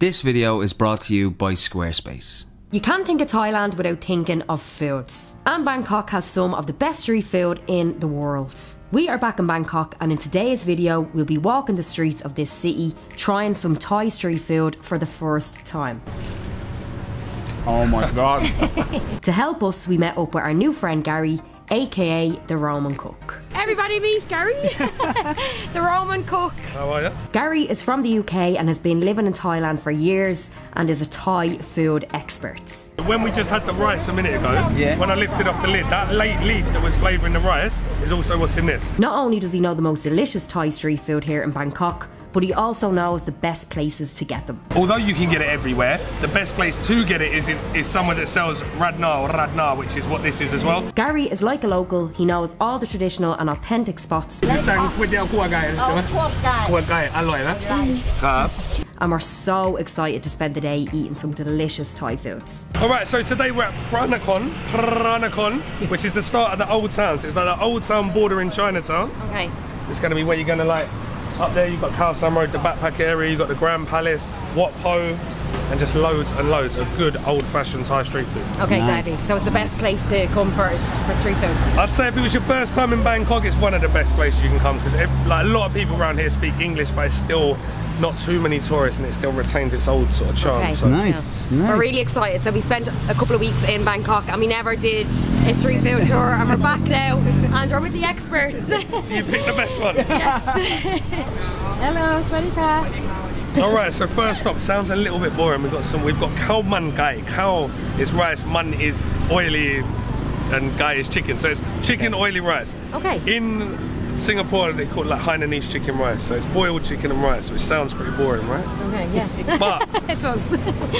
This video is brought to you by Squarespace. You can't think of Thailand without thinking of foods. And Bangkok has some of the best street food in the world. We are back in Bangkok, and in today's video, we'll be walking the streets of this city, trying some Thai street food for the first time. Oh my god. To help us, we met up with our new friend Gary, aka the Roaming Cook. Everybody meet Gary, the Roaming Cook. How are you? Gary is from the UK and has been living in Thailand for years and is a Thai food expert. When we just had the rice a minute ago, Yeah. when I lifted off the lid, that late leaf that was flavouring the rice is also what's in this. Not only does he know the most delicious Thai street food here in Bangkok, but he also knows the best places to get them. Although you can get it everywhere, the best place to get it is, is somewhere that sells Radna or Radna, which is what this is as well. Gary is like a local, he knows all the traditional and authentic spots. Oh, uh, and we're so excited to spend the day eating some delicious Thai foods. All right, so today we're at Phra Nakhon, Pranakon, which is the start of the old town. So it's like the old town border in Chinatown. Okay. So it's going to be where you're going to like up there. You've got Khao San Road, the backpack area. You've got the Grand Palace, Wat Pho, and just loads and loads of good old-fashioned Thai street food. Okay, Nice. exactly. So it's the best place to come for for street foods. I'd say if it was your first time in Bangkok, it's one of the best places you can come because like a lot of people around here speak English, but it's still not too many tourists and it still retains its old sort of charm. Okay. So. nice. Nice. We're really excited. So we spent a couple of weeks in Bangkok and we never did a street food tour and we're back now and we're with the experts. So you picked the best one. Yes. Hello, Swadika. All right, so first stop sounds a little bit boring. We've got some. We've got khao man gai. Khao is rice, man is oily, and gai is chicken. So it's chicken oily rice. Okay. In Singapore, they call it like Hainanese chicken rice. So it's boiled chicken and rice, which sounds pretty boring, right? Okay, yeah. But it was.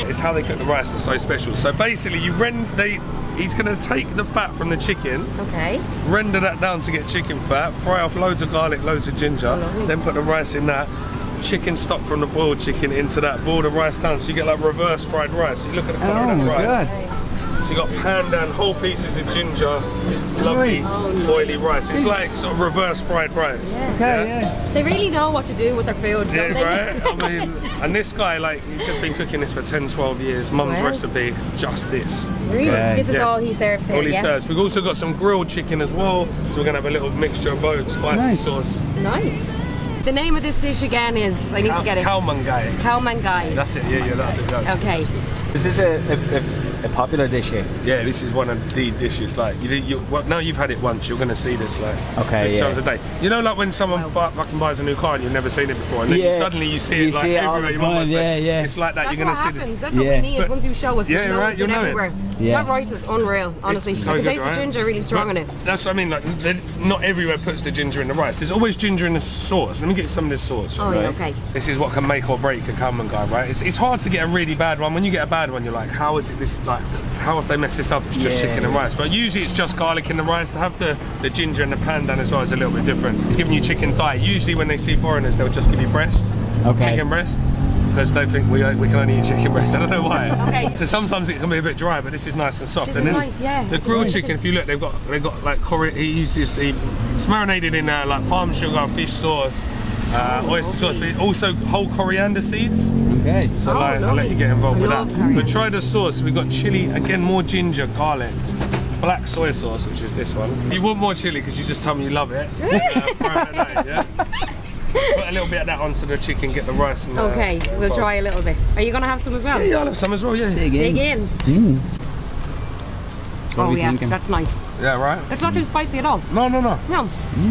it's how they cook the rice that's so special. So basically, you rend they. He's going to take the fat from the chicken, Okay. render that down to get chicken fat, fry off loads of garlic, loads of ginger, oh, then put the rice in that. Chicken stock from the boiled chicken into that, boil the rice down, so you get like reverse fried rice. You look at the colour Oh of that oh, rice. god. So you got pandan, whole pieces of ginger, lovely oily rice. It's like sort of reverse fried rice. Okay, yeah. They really know what to do with their food, Yeah, don't they? right? I mean, and this guy, like, he's just been cooking this for 10, 12 years. Mum's Wow. recipe, just this. Really? Yeah. This is Yeah. all he serves here, All he yeah? serves. We've also got some grilled chicken as well, so we're gonna have a little mixture of both, spicy Nice. sauce. Nice. The name of this dish again is, I need to get it. Khao man gai. Khao Man Gai. That's it. Yeah, yeah, that'll do. That's Okay. Good, that's good, that's good. Is this a, a, a, a popular dish here? Yeah, this is one of the dishes. Like, you, you well, now you've had it once, you're gonna see this like Okay, 50 yeah. times a day. You know, like when someone bu- fucking buys a new car and you've never seen it before, and then Yeah. you, suddenly you see it like see everywhere. the Your mum time, say, yeah, yeah. It's like that. That's you're gonna see happens. this. That's what Yeah. we need But- once you show us. Yeah, We'll right, you'll it know it. Everywhere. Yeah. That rice is unreal, honestly. It's so I can good, taste right? the ginger really strong But in it. That's what I mean. Like, not everywhere puts the ginger in the rice. There's always ginger in the sauce. Let me get some of this sauce. Oh, right? yeah, okay. This is what can make or break a khao man gai, right? It's, it's hard to get a really bad one. When you get a bad one, you're like, how is it this like? How have they messed this up? It's just Yeah. chicken and rice. But usually it's just garlic in the rice. To have the, the ginger and the pandan as well is a little bit different. It's giving you chicken thigh. Usually when they see foreigners, they'll just give you breast, Okay. chicken breast. Because they think we, we can only eat chicken breast. I don't know why. Okay. So sometimes it can be a bit dry, but this is nice and soft. This and is then nice, yeah. the grilled chicken, if you look, they've got they've got like cori- he uses he, it's marinated in uh, like palm sugar, fish sauce, uh, oyster sauce, but also whole coriander seeds. Okay. So Oh, like, I'll let you get involved I with love that. coriander. But try the sauce. We've got chili again, more ginger, garlic. Black soy sauce, which is this one. You want more chili because you just told me you love it. uh, throw it at yeah? Put a little bit of that onto the chicken, get the rice and uh, Okay, we'll involved. try a little bit. Are you going to have some as well? Yeah, I'll have some as well, yeah. Dig Dig in. in. Oh, what Oh yeah, thinking? that's nice. Yeah, right? It's not too spicy at all. No, no, no. No.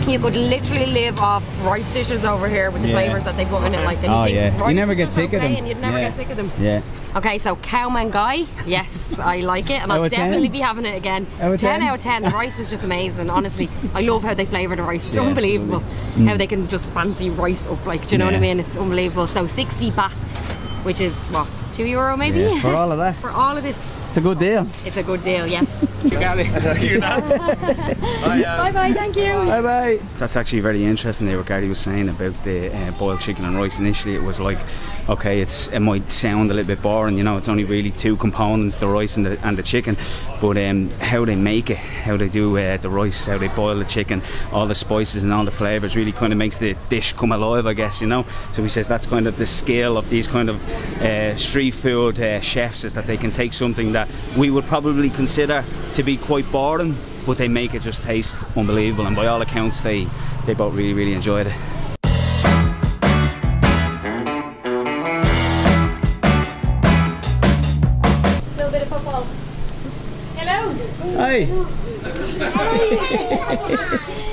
You could literally live off rice dishes over here with the Yeah. flavours that they put in it. Like, Oh, yeah. You never get just sick of them. And you'd never Yeah. get sick of them. Yeah. Okay, so khao man gai, yes, I like it, and I'll Out of 10? definitely be having it again. Out of 10? out of ten. The rice was just amazing. Honestly, I love how they flavour the rice. It's Yeah, unbelievable absolutely. how they can just fancy rice up. Like, do you know what I mean? It's unbelievable. So sixty bahts, which is what two euro maybe. For all of that. For all of this, It's a good deal. it's a good deal. Yes. you know? I, uh, bye bye. Thank you. Bye bye. That's actually very interesting there what Gary was saying about the uh, boiled chicken and rice. Initially it was like, okay, it's it might sound a little bit boring, you know, it's only really two components, the rice and the, and the chicken. But um, how they make it, how they do uh, the rice, how they boil the chicken, all the spices and all the flavours really kind of makes the dish come alive, I guess, you know. So he says that's kind of the skill of these kind of uh, street food uh, chefs is that they can take something that we would probably consider to be quite boring, but they make it just taste unbelievable. And by all accounts, they they both really really enjoyed it. Hey.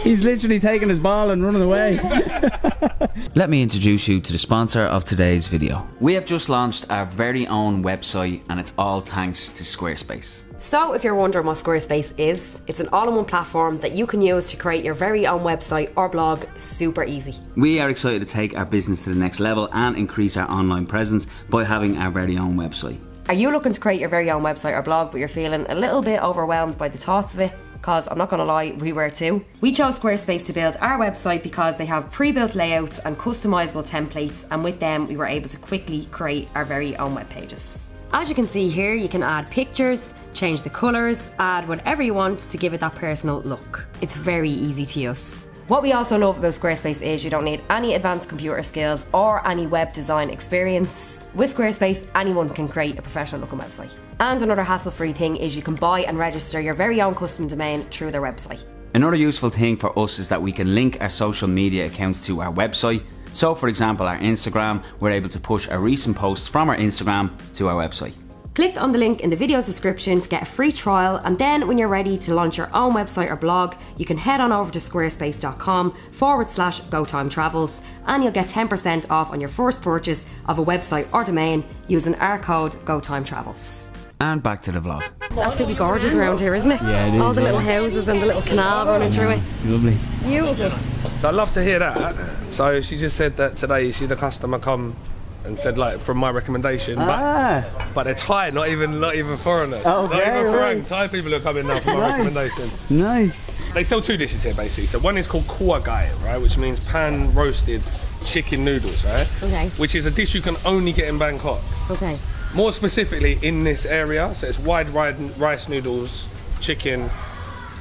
He's literally taking his ball and running away. Let me introduce you to the sponsor of today's video. We have just launched our very own website, and it's all thanks to Squarespace. So, if you're wondering what Squarespace is, it's an all in one platform that you can use to create your very own website or blog super easy. We are excited to take our business to the next level and increase our online presence by having our very own website. Are you looking to create your very own website or blog, but you're feeling a little bit overwhelmed by the thoughts of it? Because I'm not going to lie, we were too. We chose Squarespace to build our website because they have pre built layouts and customizable templates, and with them, we were able to quickly create our very own web pages. As you can see here, you can add pictures, change the colours, add whatever you want to give it that personal look. It's very easy to use. What we also love about Squarespace is you don't need any advanced computer skills or any web design experience. With Squarespace, anyone can create a professional looking website. And another hassle free thing is you can buy and register your very own custom domain through their website. Another useful thing for us is that we can link our social media accounts to our website. So, for example, our Instagram, we're able to push our recent posts from our Instagram to our website. Click on the link in the video's description to get a free trial, and then when you're ready to launch your own website or blog, you can head on over to squarespace.com forward slash GoTime Travels, and you'll get 10% off on your first purchase of a website or domain using our code GoTime Travels. And back to the vlog. It's absolutely gorgeous around here, isn't it? Yeah, it is, All the yeah. little houses and the little canal running through it. Mm-hmm. Lovely. Beautiful. So I'd love to hear that. So she just said that today she had a customer come and said like from my recommendation, Ah, but, but they're Thai, not even not even foreigners. Okay, not even foreign right. Thai people are coming now from my Nice. recommendation. nice. They sell two dishes here basically. So one is called kuah gai, right, which means pan roasted chicken noodles, right? Okay. Which is a dish you can only get in Bangkok. Okay. More specifically in this area, so it's wide rice noodles, chicken,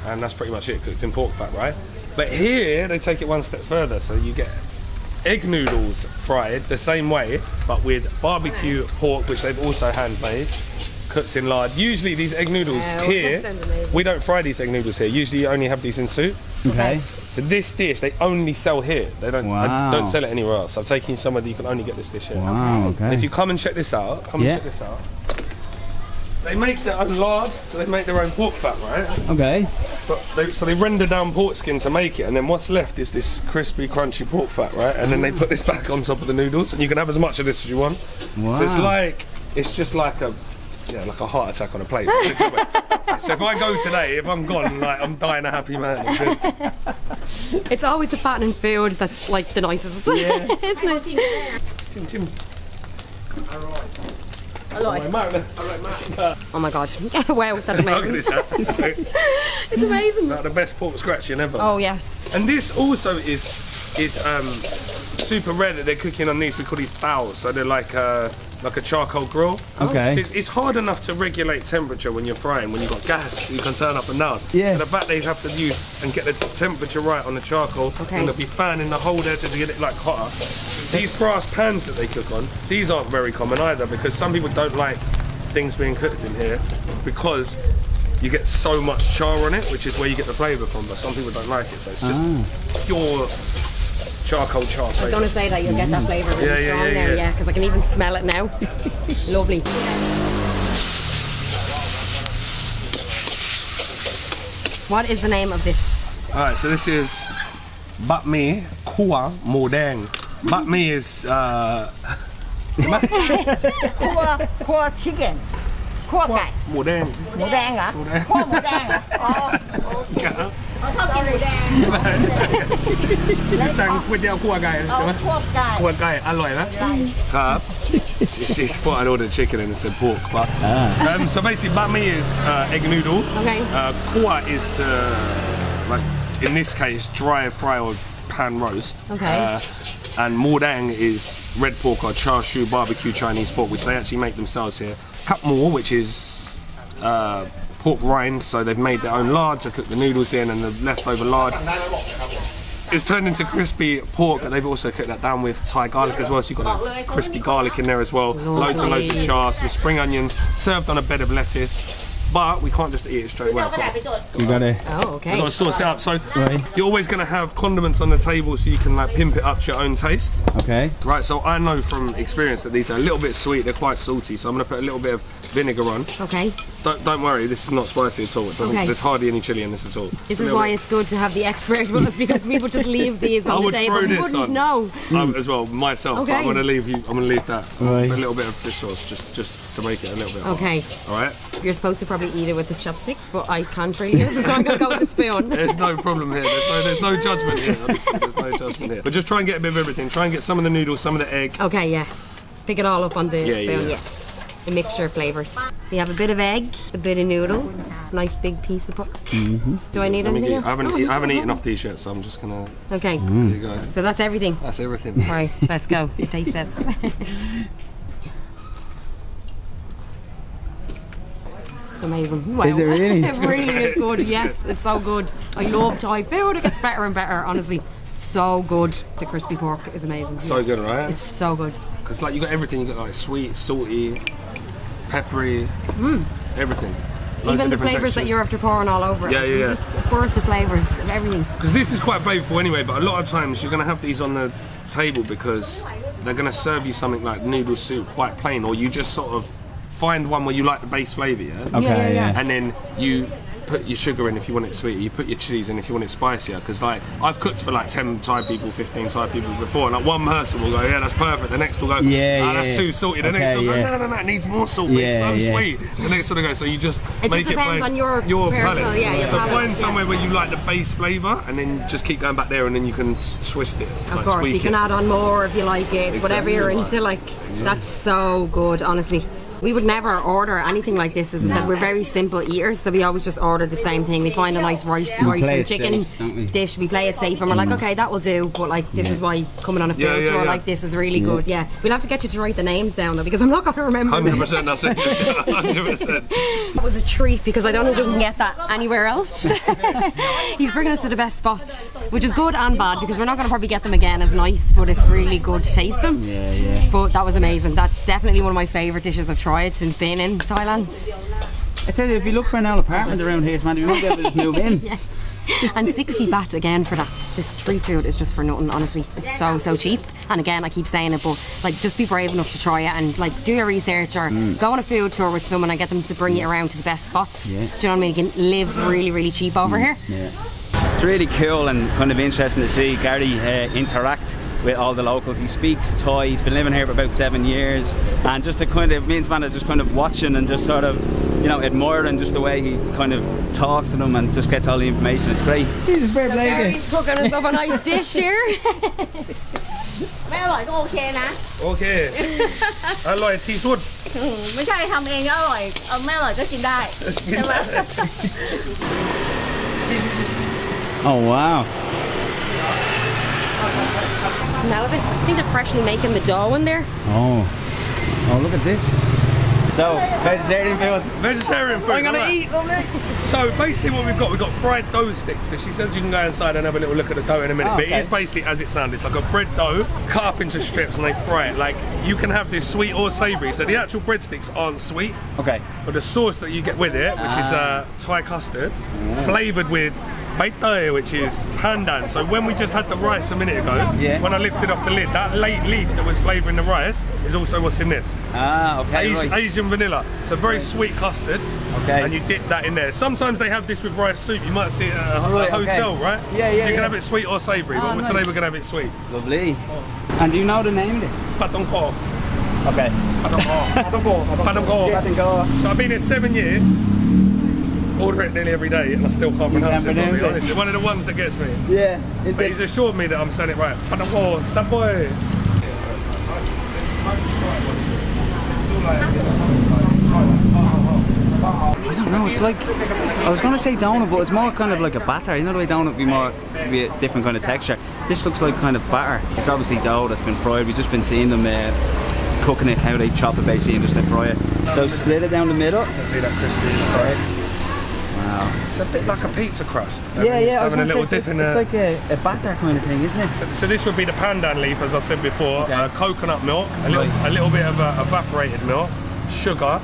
and that's pretty much it. 'cause it's in pork fat, right? But here they take it one step further, so you get egg noodles fried the same way, but with barbecue pork, which they've also handmade, cooked in lard. Usually these egg noodles Wow, here, that sounds amazing. we don't fry these egg noodles here. Usually you only have these in soup. Okay. So this dish they only sell here. They don't Wow. they don't sell it anywhere else. I'm taking you somewhere that you can only get this dish here. Wow, And okay. if you come and check this out, come Yeah. and check this out. They make their own lard, so they make their own pork fat, right? Okay. But they, so they render down pork skin to make it, and then what's left is this crispy, crunchy pork fat, right? And then they put this back on top of the noodles, and you can have as much of this as you want. Wow. So it's like it's just like a yeah, like a heart attack on a plate. in a good way. so if I go today, if I'm gone, like I'm dying a happy man. It's always the fattening food that's like the nicest, isn't it? Tim, Tim. I like All right, Mark, all right, Mark. Oh my god. wow, that's amazing. It's amazing. Like the best pork scratching ever. Oh yes. And this also is is um, super rare that they're cooking on these. We call these bows, so they're like a, like a charcoal grill. Okay. It's, it's hard enough to regulate temperature when you're frying. When you've got gas, you can turn up and down. Yeah. And the fact they have to use and get the temperature right on the charcoal, Okay. and there'll be fan in the whole there to get it like hotter. These brass pans that they cook on, these aren't very common either because some people don't like things being cooked in here because you get so much char on it, which is where you get the flavour from. But some people don't like it, so it's just ah. pure charcoal chart. I was going to say that you'll get that flavour really yeah, yeah, strong yeah, now, yeah, because I can even smell it now. Lovely. What is the name of this? Alright, so this is Bat Me Kua Modeng. Bat Me is. Uh, kua, kua chicken. Kua, kua guy. Modeng. Modeng, ah? Kua Modeng. Oh, okay. เหรอคั่วหมูแดงเหรออ๋อ เขาชอบกินหมูแดง พี่สั่งก๋วยเตี๋ยวคั่วไก่ เอา ใช่ไหม พวกไก่ คั่วไก่อร่อยนะครับ you see thought I'd ordered chicken and it said pork but um, so basically banh mi is uh, egg noodle Okay. uh,คั่วis to like in this case dry fry or pan roast Okay. uh, and mordang is red pork or char siu barbecue Chinese pork which they actually make themselves here kap more which is uh, pork rind so they've made their own lard to cook the noodles in and the leftover lard. It's turned into crispy pork and they've also cooked that down with Thai garlic as well so you've got crispy garlic in there as well. Loads and loads of char some spring onions served on a bed of lettuce but we can't just eat it straight away I've got to- You gotta. Oh, okay. I've got to sauce it up so Right. you're always going to have condiments on the table so you can like pimp it up to your own taste Okay. Right, so I know from experience that these are a little bit sweet, they're quite salty, so I'm gonna put a little bit of vinegar on. Okay. Don't, don't worry, this is not spicy at all. It doesn't, Okay. There's hardly any chili in this at all. This is why bit. it's good to have the expert with us because we would just leave these I on the would table. throw We wouldn't on. know. Um, as well myself. But Okay. I'm gonna leave you. I'm gonna leave that. Right. A little bit of fish sauce, just just to make it a little bit. hot. Okay. All right. You're supposed to probably eat it with the chopsticks, but I can't really use it, so I'm going to go with the spoon. There's no problem here. There's no, there's no judgment here. Honestly, there's no judgment here. But just try and get a bit of everything. Try and get some of the noodles, some of the egg. Okay, yeah. Pick it all up on the Yeah, yeah, spoon, yeah. A mixture of flavours. You have a bit of egg, a bit of noodles, nice big piece of pork. Mm-hmm. Do I need anything else? I haven't, oh, I haven't eaten off these yet, so I'm just gonna. Okay, There you go. so that's everything. That's everything. All right, let's go. Taste test. amazing. Wow. Is it really? it really is good. Yes, it's so good. I love Thai food. It gets better and better, honestly. So good. The crispy pork is amazing. So Yes. good, right? It's so good. Because like you got everything. You got like sweet, salty, peppery, everything. Mm. Even the flavours that you're after pouring all over it. Yeah, yeah, You yeah. Just burst of flavours of everything. Because this is quite flavourful anyway, but a lot of times you're going to have these on the table because they're going to serve you something like noodle soup quite plain, or you just sort of find one where you like the base flavour, yeah? Okay. yeah, yeah. yeah. And then you put your sugar in if you want it sweeter, you put your chilies in if you want it spicier. Because like I've cooked for like 10 Thai people, 15 Thai people before, and like one person will go, yeah, that's perfect. The next will go, Yeah, ah, yeah, that's yeah. too salty. The next Okay, will go, no, no, no, it needs more salt. it's so yeah. sweet. The next one will go, so you just It make just it depends plain. on your your personal- palate. yeah, your so palate, find yeah. somewhere where you like the base flavour, and then just keep going back there, and then you can twist it. Of like, course, you can it. add on more if you like it. It's whatever you're Exactly. into. Like that's so good, honestly. We would never order anything like this. As I said, we're very simple eaters, so we always just order the same thing. We find a nice rice, rice and chicken safe, we? dish. We play it safe, and we're like, mm. okay, that will do. But like, this is why coming on a field Yeah, yeah, tour yeah. like this is really good. Yeah, we'll have to get you to write the names down though, because I'm not going to remember. 100% that's it. 100%. That was a treat because I don't think you can get that anywhere else. He's bringing us to the best spots, which is good and bad because we're not going to probably get them again as nice, but it's really good to taste them. Yeah, yeah. But that was amazing. That's definitely one of my favourite dishes I've tried since being in Thailand. I tell you, if you look for an old apartment around here, man, you won't be able to just move in. yeah. And 60 baht again for that. This street food is just for nothing, honestly. It's so, so cheap. And again, I keep saying it, but like, just be brave enough to try it and like, do your research or go on a food tour with someone and get them to bring you around to the best spots. Yeah. Do you know what I mean? You can live really, really cheap over here. It's really cool and kind of interesting to see Gary uh, interact with all the locals. He speaks Thai. He's been living here for about seven years, and just the kind of means man are just kind of watching and just sort of, you know, admiring just the way he kind of talks to them and just gets all the information. It's great. Jesus, fair play to you. Gary's cooking us up a nice dish here. ไม่อร่อยก็โอเคนะ โอเค อร่อยที่สุด อืมไม่ใช่ทำเองก็อร่อยเอาไม่อร่อยก็กินได้ใช่ไหม Oh wow. Smell of it. I think they're freshly making the dough in there. Oh. Oh, look at this. So, vegetarian food. Vegetarian food. I'm gonna eat, lovely. So basically, what we've got, we've got fried dough sticks. So she said you can go inside and have a little look at the dough in a minute. Oh, But it is basically as it sounds. It's like a bread dough cut up into strips and they fry it. Like you can have this sweet or savoury. So the actual breadsticks aren't sweet, Okay. but the sauce that you get with it, which is uh, Thai custard, flavoured with Bai Thai, which is pandan. So when we just had the rice a minute ago, Yeah. when I lifted off the lid, that late leaf that was flavouring the rice is also what's in this. Ah, okay. Asian, right. Asian vanilla. So very sweet custard. Okay. And you dip that in there. Sometimes they have this with rice soup. You might see it at a, Right, okay. hotel, right? Yeah, yeah, So you can have it sweet or savoury, Ah, but today we're going to have it sweet. Lovely. And do you know the name of this? Patong ko. Okay. Patong ko. Patong ko. So I've been here seven years. Order it nearly every day, and I still can't pronounce it. pronounce it. honest. It's one of the ones that gets me. Yeah. But he's assured me that I'm saying it right. Panamo, Savoy. I don't know. It's like I was gonna say donut, but it's more kind of like a batter. You know the way donut would be more be a different kind of texture. This looks like kind of batter. It's obviously dough that's been fried. We've just been seeing them uh, cooking it, how they chop it basically and just then fry it. So split it down the middle. See that crispy inside. Wow. It's a bit like a pizza crust. Yeah, yeah. I was Having a little say, dip it's, in it's a. like a, a batter kind of thing, isn't it? So this would be the pandan leaf, as I said before. Okay. Uh, coconut milk, a little, Right. a little bit of uh, evaporated milk, sugar,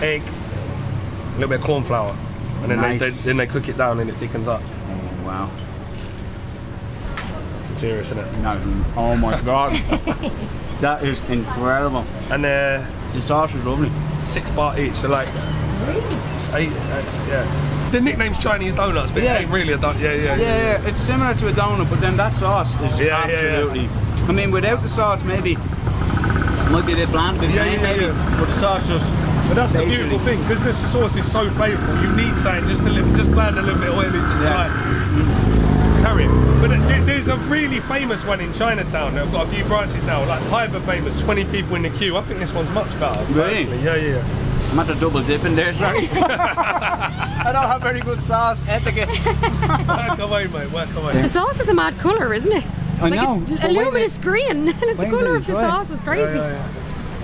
egg, a little bit of corn flour, and then they, Nice. they then they cook it down and it thickens up. Wow. It's serious, isn't it? No, oh my god. that is incredible. And uh, The sauce is lovely. six baht each, so like it's eight. Uh, yeah. The nickname's Chinese donuts, but Yeah. it ain't really a donut. Yeah, yeah, Yeah, yeah, it's similar to a donut, but then that sauce is Yeah, yeah, yeah. absolutely. I mean, without the sauce, maybe it might be a bit bland, a bit Yeah, plain, yeah, maybe. yeah. But the sauce just. But that's the beautiful thing, because this sauce is so flavourful. You need something just a little, just bland, a little bit oily, just Yeah. like carry it. But th- there's a really famous one in Chinatown. They've got a few branches now, like hyper famous. 20 people in the queue. I think this one's much better. Really? personally. Yeah, yeah. Yeah. I'm at the double dip in there, sorry. I don't have very good sauce etiquette. Work away, mate. Work away. The sauce is a mad colour, isn't it? I like know. it's but a luminous green. the colour of the sauce is crazy.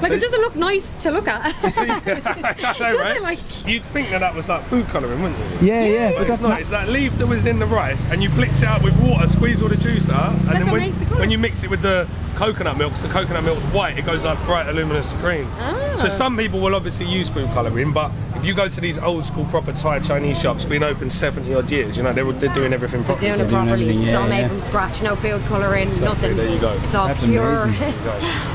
Like it doesn't look nice to look at. I know, right? it, like- You'd think that that was like food colouring, wouldn't you? Yeah, yeah, But but it's that's not. not. It's that leaf that was in the rice, and you blitz it out with water, squeeze all the juice out, and then what when, makes the when you mix it with the coconut milk, 'cause the coconut milk's white, it goes like bright, luminous green. Ah. So some people will obviously use food colouring, but if you go to these old school proper Thai Chinese shops, been open 70 odd years, you know, they're, they're doing everything properly. Doing it doing properly. everything, it's all made yeah. from scratch, no food colouring, nothing. there you go. It's all That's pure.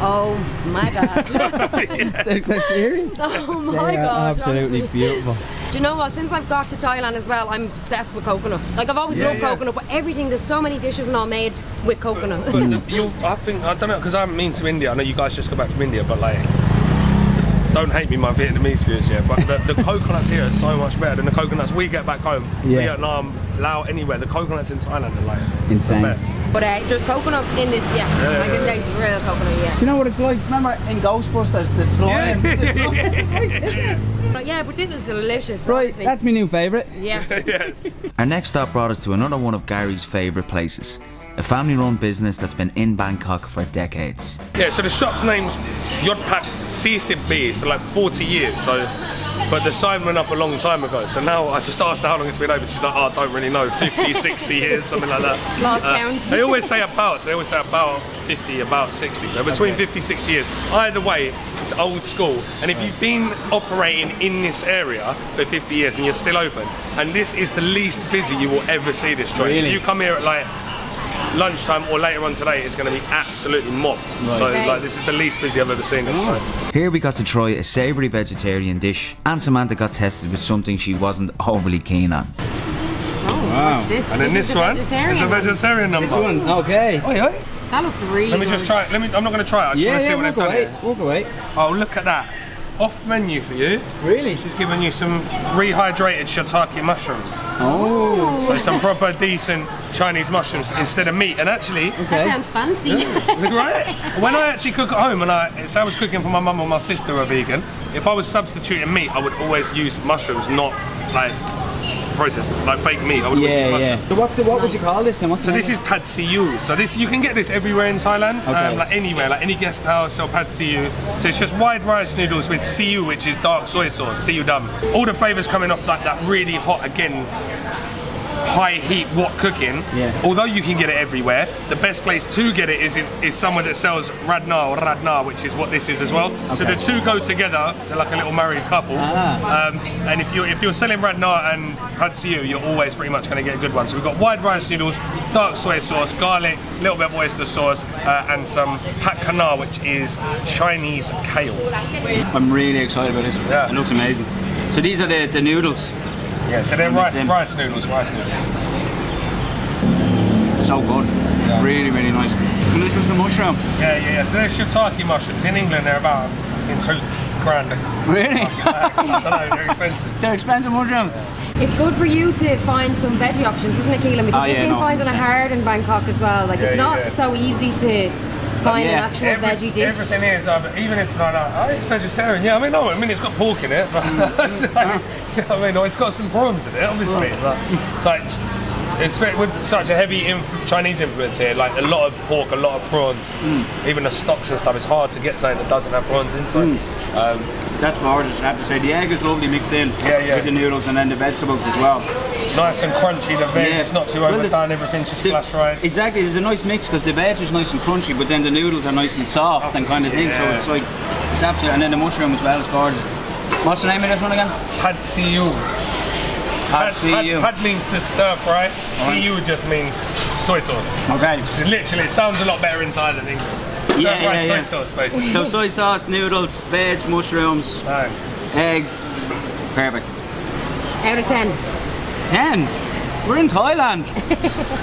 amazing. oh my god. Is that serious? oh my god. absolutely honestly. beautiful. Do you know what? Since I've got to Thailand as well, I'm obsessed with coconut. Like I've always Yeah, loved yeah. coconut, but everything there's so many dishes and all made with coconut. But you, I think I don't know because I haven't been to India. I know you guys just got back from India, but like, don't hate me, my Vietnamese viewers here. But the, the coconuts here are so much better than the coconuts we get back home. Yeah. Vietnam, Laos, anywhere. The coconuts in Thailand are like Insane. The best. but uh, there's coconut in this, yeah. Yeah, I can yeah, taste real coconut, yeah. Do you know what it's like? Remember in Ghostbusters, the slime? The slime, it's like, isn't it? But yeah, but this is delicious. Right, honestly. that's my new favourite. yes. yes. Our next stop brought us to another one of Gary's favourite places. A family run business that's been in Bangkok for decades. Yeah. So the shop's name's Yodpak Sisip B. So like 40 years. So. But the sign went up a long time ago, so now I just asked her how long it's been open. She's like, oh, I don't really know, 50, 60 years, something like that. Lost Uh, count. They always say about, so they always say about 50, about 60. So between 50, 60 years. Either way, it's old school. And if you've been operating in this area for 50 years and you're still open, and this is the least busy you will ever see this joint. Really? If you come here at like lunchtime or later on today, it's going to be absolutely mobbed. So Okay. like this is the least busy I've ever seen it. So. Oh. Here we got to try a savoury vegetarian dish, and Samantha got tested with something she wasn't overly keen on. Oh, Wow. what's this? And then this, is one vegetarian is a vegetarian number. This one, okay. Oh yeah. That looks really Let me just try it. Let me. I'm not going to try it. I just Yeah, want to see yeah, what walk they've done away, here. walk away. Oh, look at that. Off menu for you. Really? She's given you some rehydrated shiitake mushrooms. Oh, So some proper decent Chinese mushrooms instead of meat. And actually, That sounds fancy. look right. When I actually cook at home, and I, say I was cooking for my mum or my sister who are vegan, if I was substituting meat, I would always use mushrooms, not like processed, like fake meat. I would always use Yeah, yeah. So what's the, what would you call this then? What's So this is pad see ew. So this you can get this everywhere in Thailand, Okay. um, like anywhere, like any guest house or pad see ew. So it's just white rice noodles with see ew, which is dark soy sauce, see ew dum. All the flavors coming off like that really hot again. High heat wok cooking. Yeah. Although you can get it everywhere, the best place to get it is is somewhere that sells radna or radna, which is what this is as well. So the two go together. They're like a little married couple. Ah. Um, and if you if you're selling radna and pad ew, you're always pretty much going to get a good one. So we've got wide rice noodles, dark soy sauce, garlic, a little bit of oyster sauce, uh, and some pat kana, which is Chinese kale. I'm really excited about this. Yeah. It looks amazing. So these are the, the noodles. Yeah, so they're rice, in. rice noodles, rice noodles. So good. Really, really nice. And this was the mushroom. Yeah, yeah, yeah. So they're shiitake mushrooms. In England, they're about in two grand. Really? I don't know, they're expensive. They're expensive mushrooms. It's good for you to find some veggie options, isn't it, Caolan? Because ah, Oh, you've yeah, been no, finding it 100%. hard in Bangkok as well. Like, Yeah, it's not yeah. so easy to find yeah, an actual Every- veggie dish. Everything is, either, even if like, oh, uh, it's vegetarian. Yeah, I mean, no, I mean, it's got pork in it, but so, you I mean, or it's got some prawns in it, obviously. But it's like, it's with such a heavy inf- Chinese influence here, like a lot of pork, a lot of prawns, mm. even the stocks and stuff. It's hard to get something that doesn't have prawns inside. Mm. Um, That's gorgeous, I have to say. The egg is lovely mixed in Yeah, yeah. with the noodles and then the vegetables as well. nice and crunchy. The veg, Yeah. it's not too Well, the- overdone. Everything's just The- right. Exactly, there's a nice mix because the veg is nice and crunchy, but then the noodles are nice and soft and kind of thing. So it's like, it's absolute. And then the mushroom as well is gorgeous. What's the name of this one again? Pad see you. Pad, see pad, you. pad means to stir fry. See you just means soy sauce. Okay. Literally, it sounds a lot better inside than English. Stir Yeah, fried yeah, yeah. sauce, basically. So soy sauce, noodles, veg, mushrooms, Right. egg. Perfect. Out of 10. 10. We're in Thailand.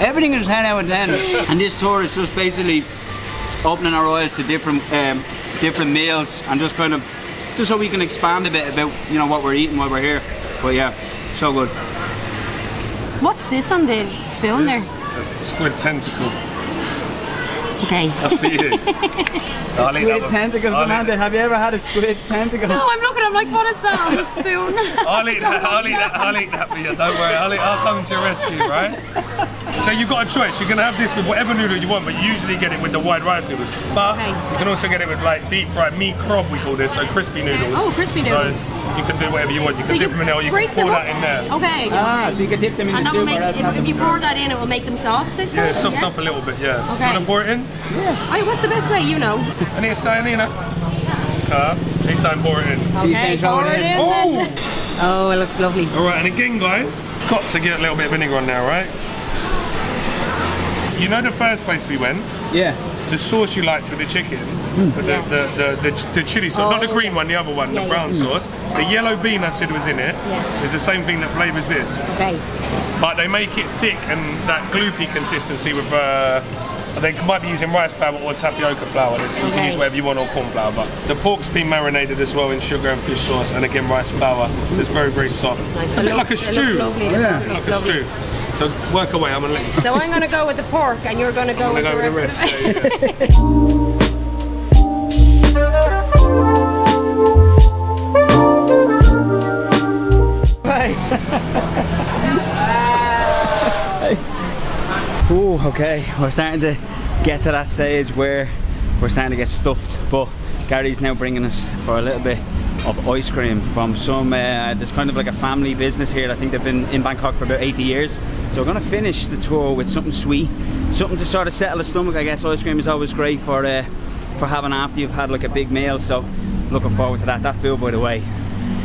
Everything is 10 out of 10. And this tour is just basically opening our eyes to different um, different meals and just kind of just so we can expand a bit about you know what we're eating while we're here. But yeah, so good. What's this on the spoon there? It's a squid tentacle. Okay. That's for you. I'll eat that Squid one. tentacles, I'll Amanda. Have you ever had a squid tentacle? No, I'm looking, I'm like, what is that on the spoon? I'll eat that. I'll eat that. I'll eat that for you. Don't worry. I'll, eat, I'll come to your rescue, right? So you've got a choice. You can have this with whatever noodle you want, but you usually get it with the white rice noodles. But Okay. you can also get it with like deep fried meat crab. We call this so crispy noodles. Oh, crispy So noodles. you can do whatever you want. You can So dip them in there, or you can pour them that in there. Okay. Ah, okay. so you can dip them in And the that will soup make, if, if you pour that in, it will make them soft, I suppose? Yeah, soft up a little bit. Yeah. So do you Okay. want to pour it in? Alright, what's the best way, you know? And he's saying, you know. Uh, he's saying pour it in. you Okay, pour it it in. in Oh! Oh, it looks lovely. All right, and again, guys, got to get a little bit of vinegar on there, right? You know the first place we went, Yeah. the sauce you liked with the chicken, with Yeah. the, the, the, the, the chili sauce, not the Oh, green yeah. one, the other one, Yeah, the yeah. brown sauce. The yellow bean I said was in it is Yeah. the same thing that flavours this, Okay. but they make it thick and that gloopy consistency with. Uh, they might be using rice flour or tapioca flour. This, You can use whatever you want or corn flour, but the pork's been marinated as well in sugar and fish sauce, and again rice flour, so it's very very soft. Nice. It's a It bit looks- like a it stew. looks lovely. It Yeah. looks Like a stew. So work away. I'm gonna let you. So I'm going to go with the pork and you're going to go, I'm with, gonna go the with the rest. rest. of it. Yeah, yeah. Oh, okay. We're starting to get to that stage where we're starting to get stuffed. But Gary's now bringing us for a little bit of ice cream from some. Uh, there's kind of like a family business here. I think they've been in Bangkok for about 80 years. So we're going to finish the tour with something sweet, something to sort of settle the stomach. I guess ice cream is always great for uh, for having after you've had like a big meal. So looking forward to that. That food, by the way,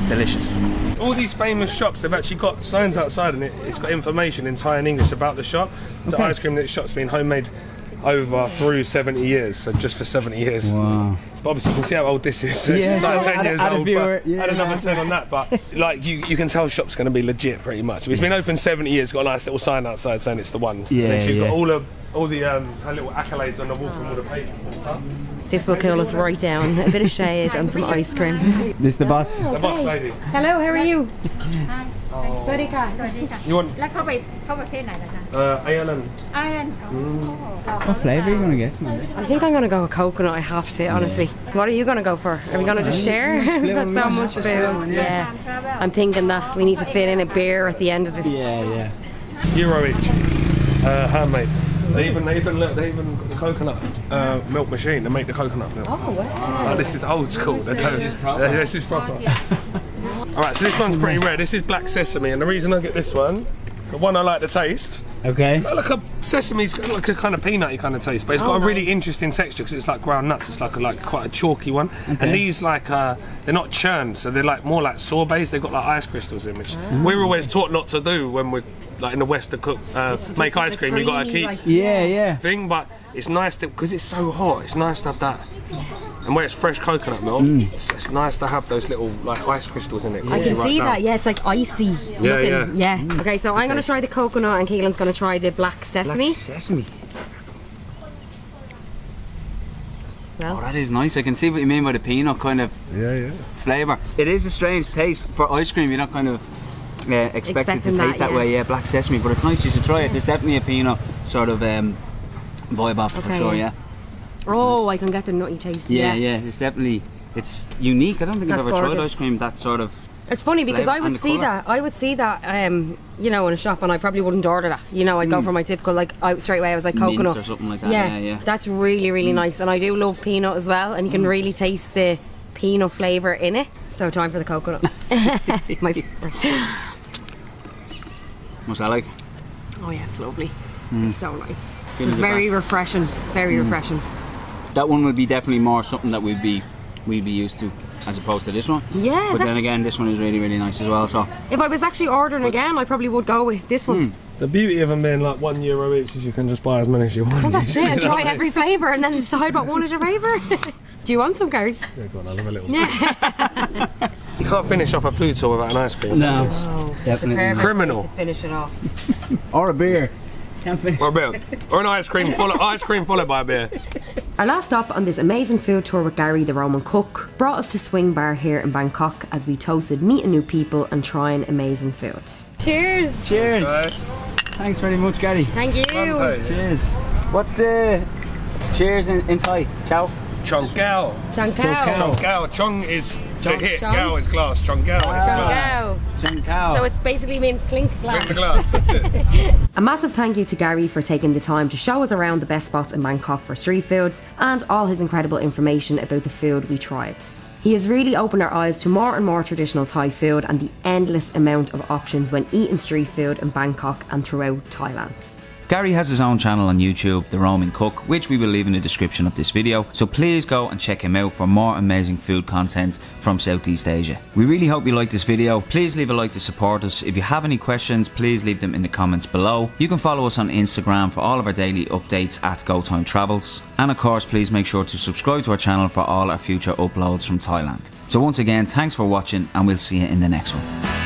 delicious. All these famous shops, they've actually got signs outside, and it, it's got information in Thai and English about the shop. The Okay. ice cream that shop's been homemade over through 70 years, so just for 70 years. Wow. But obviously, you can see how old this is. So Yeah. It's like 10 Add years add old, viewer, yeah. add another 10 on that. But like you, you can tell shop's going to be legit pretty much. It's been open 70 years, got a nice little sign outside saying it's the one. Yeah, and she's yeah. got all the all the um, her little accolades on the wall from all the papers and stuff. This will cool us right down. A bit of shade and some ice cream. This is the boss. This is the boss lady. Hello, how are you? Oh. Hi. You want? Uh, Ireland. Ireland. Mm. What flavour are you going to get, man? I think I'm going to go with coconut, I have to, honestly. Yeah. What are you going to go for? Are we going to just share? That's so much food. Yeah. I'm thinking that we need to fit in a beer at the end of this. Yeah, yeah. Euro each. Uh, handmade. They even they even look, they even got the coconut uh, milk machine to make the coconut milk. Oh wow! Like, this is old school. They This is proper. Yeah, this is proper. All right, so this one's pretty rare. This is black sesame, and the reason I get this one, the one I like the taste, Okay. got like a sesame's got like a kind of peanutty kind of taste, but it's got a really interesting texture because it's like ground nuts. It's like a, like quite a chalky one, and these like uh, they're not churned, so they're like more like sorbets. They've got like ice crystals in, which we're always taught not to do when we're like in the West to cook, uh, make ice cream. You got to keep Yeah, yeah. thing, but it's nice because it's so hot. It's nice to have that, and where it's fresh coconut milk, it's, it's nice to have those little like ice crystals in it. I can see that. Yeah, it's like icy. Yeah, looking. yeah. Okay, so I'm going to try the coconut and Caolan's going to try the black sesame. Black sesame. well. Oh, that is nice. I can see what you mean by the peanut kind of Yeah, yeah. flavour. It is a strange taste for ice cream. You're not kind of uh, expected Expecting to taste that, yeah. way. Yeah, black sesame, but it's nice. You should try it. There's definitely a peanut sort of um, vibe off it for sure. yeah. Yeah. Oh, I can get the nutty taste. Yeah, yes. yeah. It's definitely it's unique. I don't think That's I've ever tried ice cream that sort of. It's funny because I would see colour. that. I would see that, um, you know, in a shop, and I probably wouldn't order that. You know, I'd go for my typical like I, straight away. I was like. Mint coconut or something like that, yeah, yeah. Hmm. That's really really nice, and I do love peanut as well, and you can really taste the peanut flavour in it. So time for the coconut. my favourite. What's that like? Oh yeah, it's lovely. Hmm. It's so nice. Just very back. refreshing. Very Hmm. refreshing. That one would be definitely more something that we'd be we'd be used to as opposed to this one. Yeah, But then again, this one is really really nice as well. So If I was actually ordering again, I probably would go with this Hmm. one. The beauty of them being like one euro each is you can just buy as many as you want. Well, that's it. And try what every flavour, and then decide what one is your favourite. do you want some, Gary? Yeah, go on, I'll have a little. Yeah. You can't finish off a food tour without an ice cream. No. It's- Oh, Definitely perfect way Criminal. To finish it off. or a beer. Can't finish. Or a beer. Or an ice cream full ice cream followed by a beer. Our last stop on this amazing food tour with Gary the Roaming cook brought us to Swing Bar here in Bangkok as we toasted meeting new people and trying amazing foods. Cheers! Cheers. Nice. Thanks very much, Gary. Thank you! Cheers. What's the cheers in, in Thai? Ciao. Chong Gao. Chang Kao. Chong Gao. Chong is to hit. Chong. Gao is glass. Chong Gao is glass. Kao. Chang Kao. So it basically means clink glass. Drink the glass. That's it. A massive thank you to Gary for taking the time to show us around the best spots in Bangkok for street foods and all his incredible information about the food we tried. He has really opened our eyes to more and more traditional Thai food and the endless amount of options when eating street food in Bangkok and throughout Thailand. Gary has his own channel on YouTube, The Roaming Cook, which we will leave in the description of this video, so please go and check him out for more amazing food content from Southeast Asia. We really hope you liked this video. Please leave a like to support us. If you have any questions, please leave them in the comments below. You can follow us on Instagram for all of our daily updates at GoTime Travels. And of course, please make sure to subscribe to our channel for all our future uploads from Thailand. So once again, thanks for watching and we'll see you in the next one.